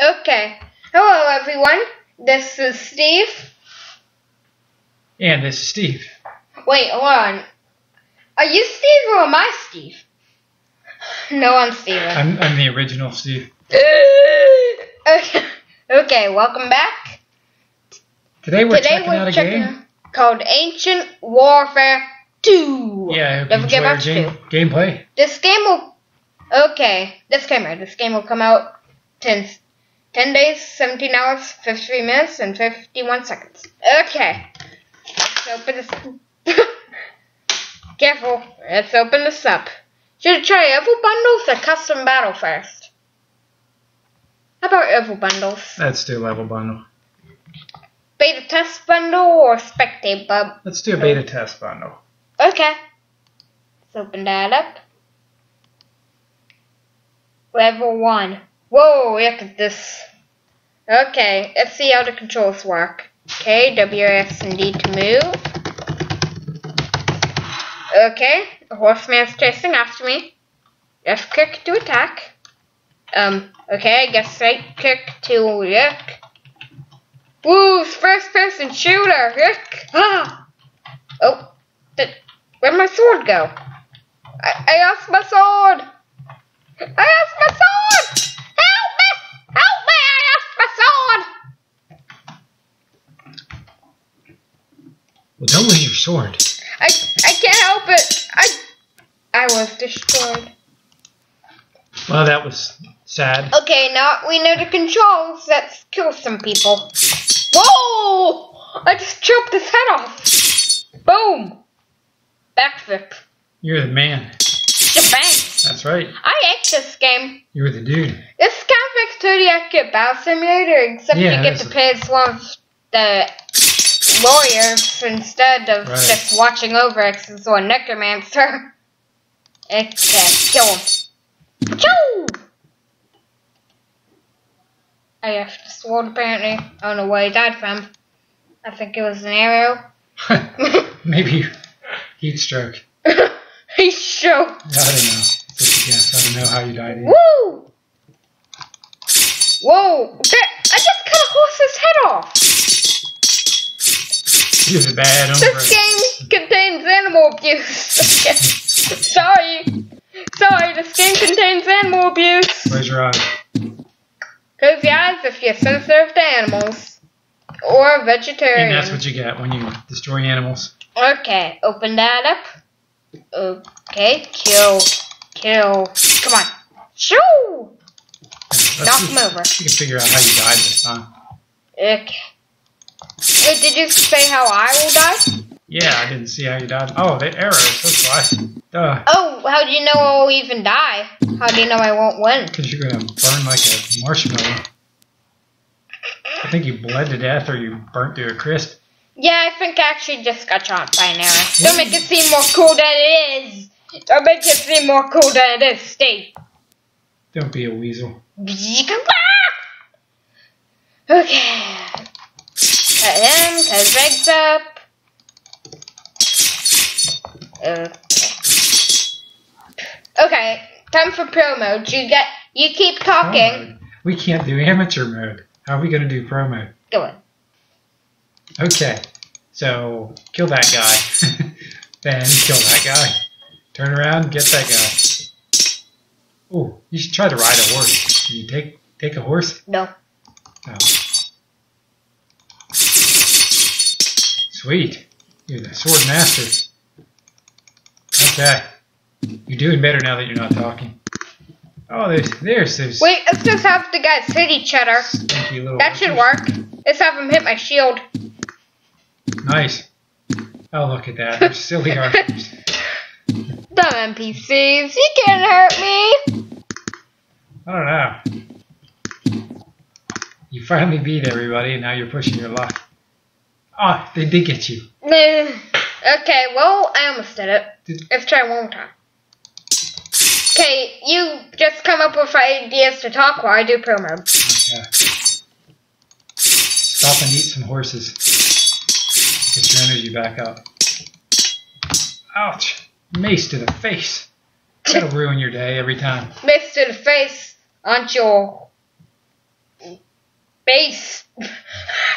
Okay. Hello, everyone. This is Steve. And this is Steve. Wait, hold on. Are you Steve or am I Steve? No, I'm Steven. I'm, I'm the original Steve. okay. okay, welcome back. Today we're Today checking we're out a checking game. called Ancient Warfare 2. Yeah, Don't forget about game, two. gameplay. This game will. Okay, disclaimer. This game will come out 10, 10 days, 17 hours, 53 minutes, and 51 seconds. Okay. Let's open this. Careful. Let's open this up. Should I try Level Bundles or Custom Battle first? How about Level Bundles? Let's do level bundle. Beta Test Bundle or Spectate Bub? Let's do a beta test bundle. Okay. Let's open that up. Level 1. Whoa, look at this. Okay, let's see how the controls work. Okay, W, S, and D to move. Okay, the horseman's chasing after me. Left click to attack. Um, okay, I guess right click to look. Woo, first person shooter, look! Ah! Oh, did, where'd my sword go? I, I lost my sword! I lost my sword! Help me! Help me! I lost my sword! Well, don't lose your sword. I I can't help it. I I was destroyed. Well, that was sad. Okay, now we know the controls. Let's kill some people. Whoa! I just chopped his head off. Boom! Backflip. You're the man. Shabang. That's right. I hate this game. You're the dude. This kind of makes Totally Accurate Battle Simulator, except Yeah, you get that's to a- play as one of the warriors instead of Right. just watching over it as one necromancer. Okay, kill him. Choo! I have the sword apparently. I don't know where he died from. I think it was an arrow. Maybe heat stroke. he showed. I don't know. Just a guess. I don't know how you died. Either. Woo! Whoa! That, I just cut a horse's head off! The bad This game contains animal abuse. Sorry. Sorry, this game contains animal abuse. Where's your eye? Close your eyes if you're sensitive to animals. Or And vegetarian. that's what you get when you destroy animals. Okay, open that up. Okay, kill. Kill. Come on. Shoo! Knock him over. You can figure out how you died this time. Okay. Wait, did you say how I will die? Yeah, I didn't see how you died. Oh, the arrows. That's why. Duh. Oh, how do you know I'll even die? How do you know I won't win? Because you're gonna burn like a marshmallow. I think you bled to death or you burnt to a crisp. Yeah, I think I actually just got shot by an arrow. Don't make it seem more cool than it is. Don't make it seem more cool than it is. Stay. Don't be a weasel. Okay. Him, legs up. Okay. Okay, time for pro mode. You get, you keep talking. mode. We can't do amateur mode. How are we gonna do pro mode? Go on. Okay. So kill that guy. then kill that guy. Turn around, get that guy. Oh, you should try to ride a horse. Can you take take a horse? No. Oh. Sweet. You're the sword master. Okay. You're doing better now that you're not talking. Oh, there's there's those Wait, let's just have the guys hit each other. That should work. Let's have him hit my shield. Nice. Oh, look at that. They're silly archers. Dumb NPCs, you can't hurt me. I don't know. You finally beat everybody, and now you're pushing your luck. Oh, they did get you. Nah. Okay, well, I almost did it. Did- Let's try one more time. Okay, you just come up with ideas to talk while I do promo. Oh, okay. Stop and eat some horses. Get your energy back up. Ouch! Mace to the face. That'll ruin your day every time. Mace to the face, aren't your Base.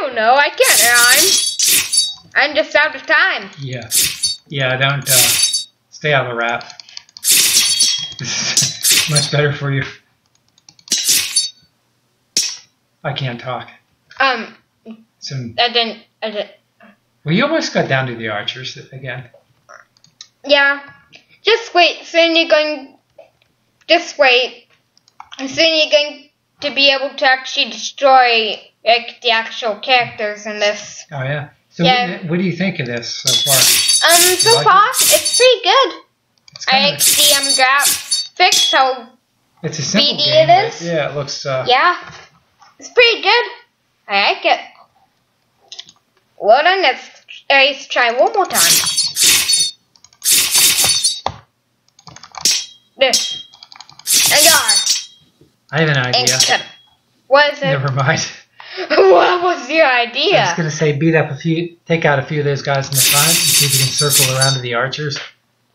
Don't know. I can't rhyme. I'm just out of time. Yeah. Yeah, don't uh, stay out of the rap. Much better for you. I can't talk. Um, So, I didn't. I didn't. well, you almost got down to the archers again. Yeah. Just wait. Soon you're going. Just wait. Soon you're going to be able to actually destroy like the actual characters in this. Oh yeah. So Yeah. What, what do you think of this so far? Um, so Like far it's pretty good. It's I like the um graphics. How it's a simple BD game. it is? Yeah, it looks. Uh, yeah, it's pretty good. I like it. Well then, let's, let's try one more time. This. I have an idea. cut. What is it? Never mind. what was your idea? I was gonna say beat up a few, take out a few of those guys in the front, and see if you can circle around to the archers.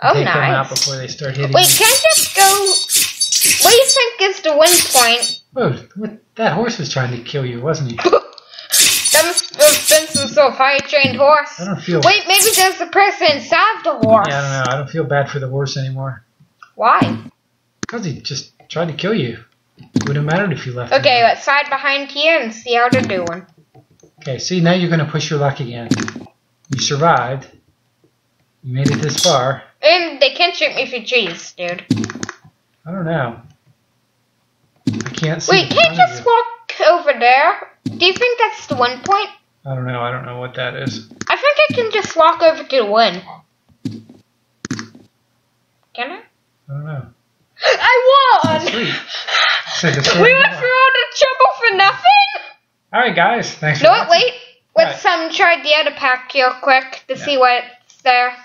Oh, take them out nice. before they start hitting. Wait, can I just go? What do you think is the win point? Whoa, what, that horse was trying to kill you, wasn't he? That must have been some sort of high trained horse. I don't feel. Wait, maybe there's a person inside the horse. Yeah, I don't know. I don't feel bad for the horse anymore. Why? Because he just tried to kill you. It wouldn't have mattered if you left. Okay, let's hide behind here and see how they're doing. Okay, see, now you're going to push your luck again. You survived. You made it this far. And they can't shoot me for trees, dude. I don't know. I can't see. Wait, in can you just walk over there? Do you think that's the win point? I don't know. I don't know what that is. I think I can just walk over to the win. Can I? I don't know. I won! Sweet. We went through all the trouble for nothing? All right, guys. Thanks for No, watching. wait. Let's um try the other pack real quick to see what's there.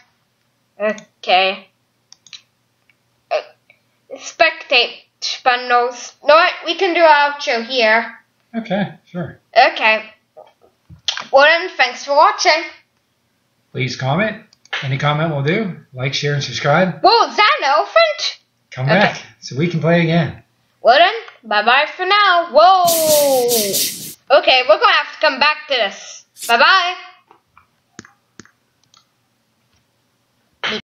Okay. Uh, spectate bundles. No, what? We can do our outro here. Okay, sure. Okay. Well then, thanks for watching. Please comment. Any comment will do. Like, share, and subscribe. Whoa, is that an elephant? Come Okay. back so we can play again. Well then, bye bye for now. Whoa. Okay, we're gonna have to come back to this. Bye bye.